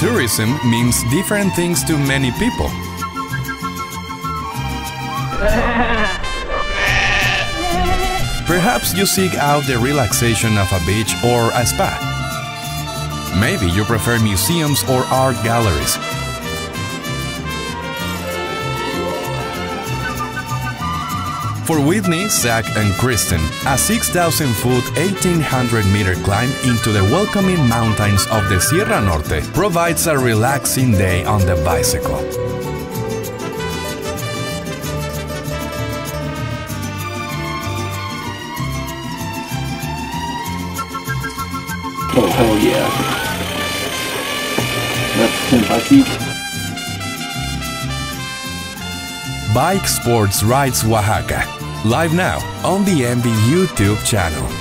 tourism means different things to many people. Perhaps you seek out the relaxation of a beach or a spa. Maybe you prefer museums or art galleries. For Whitney, Zach, and Kristen, a 6,000 foot, 1,800 meter climb into the welcoming mountains of the Sierra Norte provides a relaxing day on the bicycle. Oh, hell yeah. That's fantastic. Bike Sports Rides Oaxaca. Live now on the MV YouTube channel.